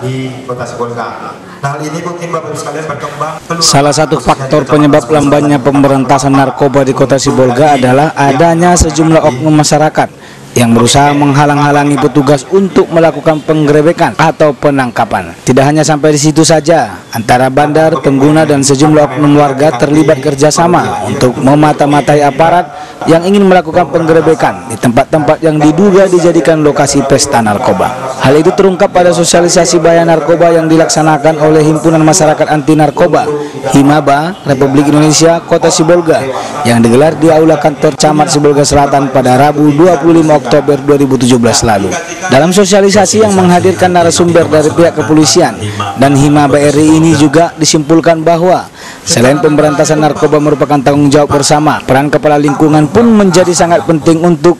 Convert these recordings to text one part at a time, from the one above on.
di kota Sibolga. Nah hal ini mungkin Bapak Ibu sekalian berkembang. Salah satu faktor penyebab lambannya pemberantasan narkoba di kota Sibolga adalah adanya sejumlah oknum masyarakat yang berusaha menghalang-halangi petugas untuk melakukan penggerebekan atau penangkapan. Tidak hanya sampai di situ saja, antara bandar, pengguna dan sejumlah oknum warga terlibat kerjasama untuk memata-matai aparat yang ingin melakukan penggerebekan di tempat-tempat yang diduga dijadikan lokasi pesta narkoba. Hal itu terungkap pada sosialisasi bahaya narkoba yang dilaksanakan oleh Himpunan Masyarakat Anti Narkoba Himaba Republik Indonesia Kota Sibolga yang digelar di Aula Kantor Camat Sibolga Selatan pada Rabu 25 Oktober 2017 lalu. Dalam sosialisasi yang menghadirkan narasumber dari pihak kepolisian dan Hima BRI ini juga disimpulkan bahwa selain pemberantasan narkoba merupakan tanggung jawab bersama, peran kepala lingkungan pun menjadi sangat penting untuk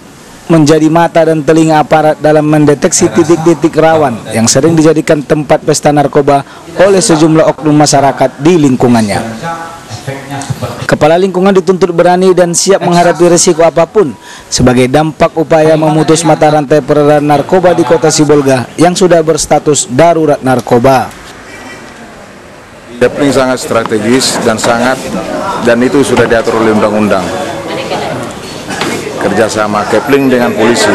menjadi mata dan telinga aparat dalam mendeteksi titik-titik rawan yang sering dijadikan tempat pesta narkoba oleh sejumlah oknum masyarakat di lingkungannya. Kepala lingkungan dituntut berani dan siap menghadapi risiko apa pun sebagai dampak upaya memutus mata rantai peredaran narkoba di kota Sibolga yang sudah berstatus darurat narkoba. Kepling sangat strategis dan sangat dan itu sudah diatur oleh undang-undang. Kerjasama Kepling dengan polisi,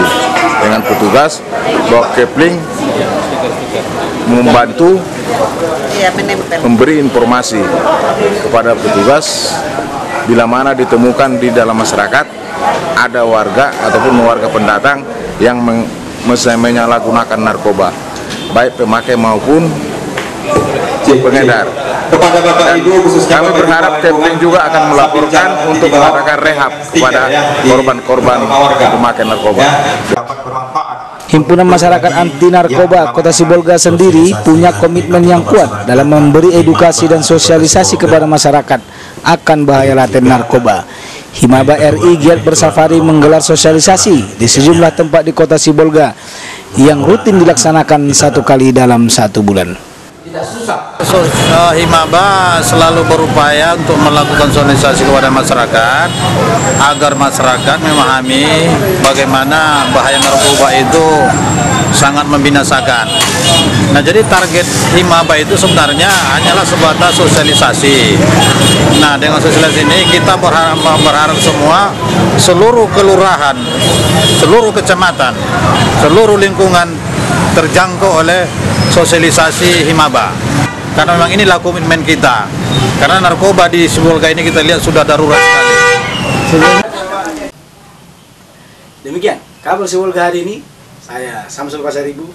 dengan petugas, bahwa Kepling membantu memberi informasi kepada petugas bila mana ditemukan di dalam masyarakat ada warga ataupun warga pendatang yang menyalahgunakan narkoba baik pemakai maupun pengedar. Kepada Bapak Ibu khususnya Kami berharap Kepling juga akan melaporkan untuk mengadakan rehab kepada korban-korban pemakai narkoba. Himpunan Masyarakat Anti Narkoba Kota Sibolga sendiri punya komitmen yang kuat dalam memberi edukasi dan sosialisasi kepada masyarakat akan bahaya laten narkoba. Himaba RI giat bersafari menggelar sosialisasi di sejumlah tempat di Kota Sibolga yang rutin dilaksanakan satu kali dalam satu bulan. So, uh, Himaba selalu berupaya untuk melakukan sosialisasi kepada masyarakat agar masyarakat memahami bagaimana bahaya narkoba itu sangat membinasakan. Nah, jadi target Himaba itu sebenarnya hanyalah sebatas sosialisasi. Nah, dengan sosialisasi ini kita berharap, berharap semua seluruh kelurahan, seluruh kecamatan, seluruh lingkungan terjangkau oleh sosialisasi Himaba. Karena memang inilah komitmen kita. Karena narkoba di Sibolga ini kita lihat sudah darurat sekali. Demikian kabar Sibolga hari ini. Saya Samsul Pasaribu